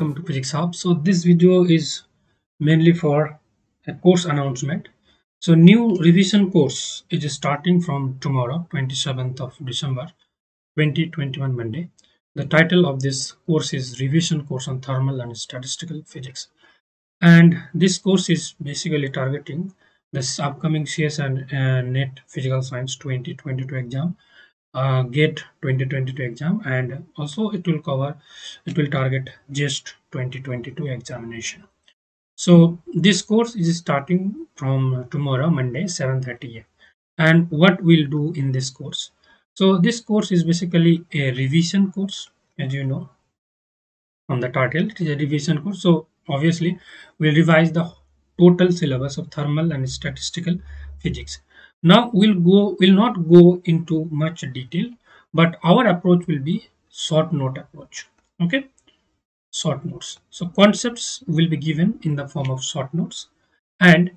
To physics Hub. So this video is mainly for a course announcement. So new revision course is starting from tomorrow 27th of December 2021 Monday. The title of this course is Revision Course on Thermal and Statistical Physics. And this course is basically targeting this upcoming CS and uh, NET Physical Science 2022 exam uh, GATE 2022 exam and also it will cover it will target JEST 2022 examination. So this course is starting from tomorrow monday 7:30 a.m and what we'll do in this course? So this course is basically a revision course as you know on the title. It is a revision course. So obviously we'll revise the total syllabus of thermal and statistical physics now we'll go will not go into much detail, but our approach will be short note approach. Okay, short notes. So concepts will be given in the form of short notes, and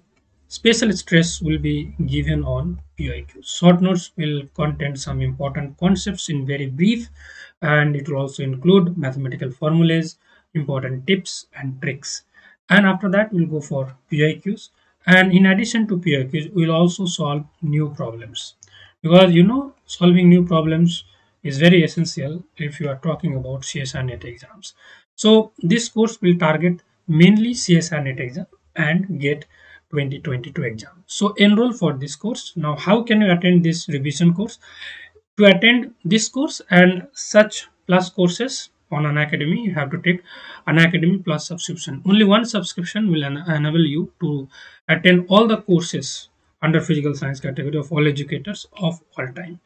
special stress will be given on PYQ. Short notes will contain some important concepts in very brief, and it will also include mathematical formulas, important tips and tricks. And after that, we'll go for PYQs and in addition to PYQs, we'll also solve new problems because you know solving new problems is very essential if you are talking about CSIR NET exams. So this course will target mainly CSIR NET exam and GATE 2022 exam. So enroll for this course. Now how can you attend this revision course? To attend this course and such plus courses on Unacademy you have to take Unacademy plus subscription. Only one subscription will en enable you to attend all the courses under physical science category of all educators of all time.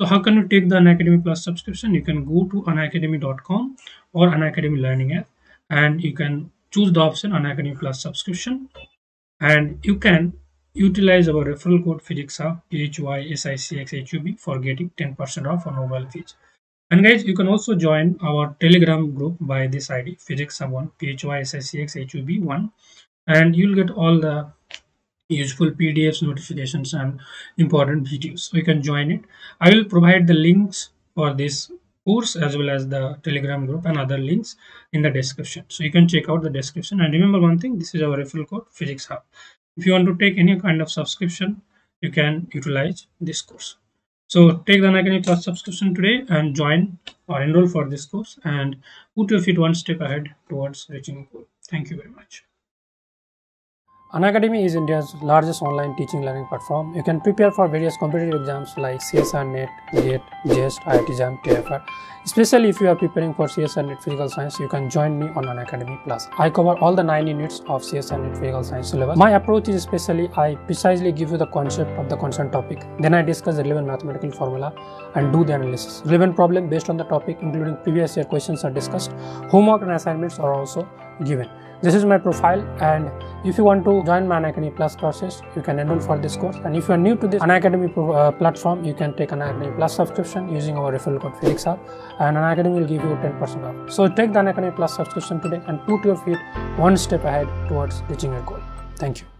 So how can you take the Unacademy plus subscription? You can go to unacademy.com or Unacademy learning app and you can choose the option Unacademy plus subscription and you can utilize our referral code physics hub PHY for getting 10% off on mobile fees and guys you can also join our telegram group by this id physics one. Physicshub1 and you'll get all the useful pdfs notifications and important videos. So you can join it. I will provide the links for this course as well as the telegram group and other links in the description. So you can check out the description. And remember one thing this is our referral code physics hub. If you want to take any kind of subscription you can utilize this course so take the Unacademy Plus subscription today and join or enroll for this course and put your feet one step ahead towards reaching a goal. Thank you very much. Unacademy is India's largest online teaching learning platform. You can prepare for various competitive exams like CSIR NET, GATE, JEST, IIT JAM, TFR. Especially if you are preparing for CSIR NET Physical Science, you can join me on Unacademy Plus. I cover all the 9 units of CSIR NET Physical Science syllabus. My approach is especially I precisely give you the concept of the concerned topic. Then I discuss the relevant mathematical formula and do the analysis. Relevant problem based on the topic including previous year questions are discussed. Homework and assignments are also given. This is my profile and if you want to join my Unacademy Plus courses, you can enroll for this course. And if you are new to this Unacademy uh, platform, you can take Unacademy Plus subscription using our referral code Physics Hub and Unacademy will give you 10% off. So take the Unacademy Plus subscription today and put your feet one step ahead towards reaching your goal. Thank you.